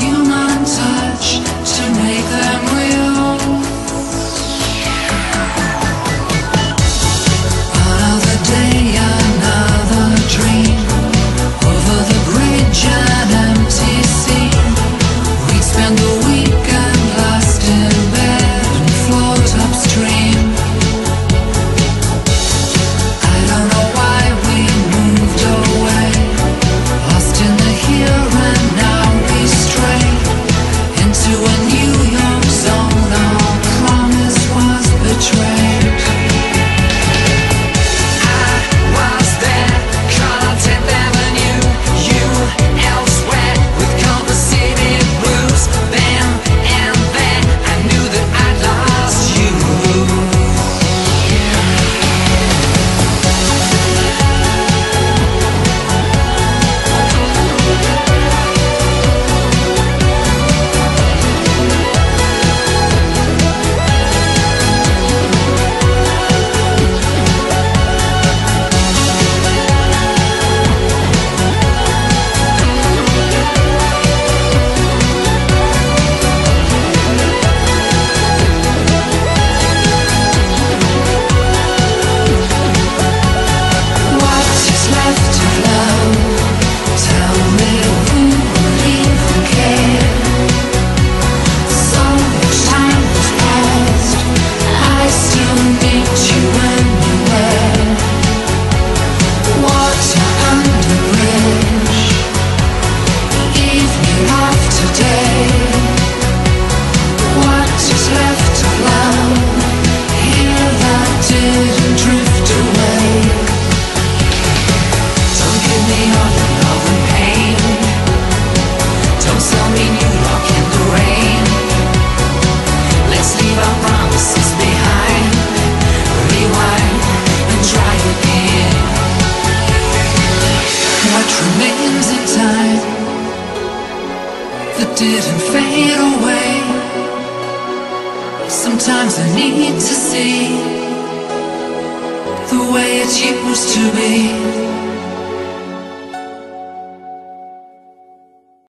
human time. much remains time that didn't fade away. Sometimes I need to see the way it used to be.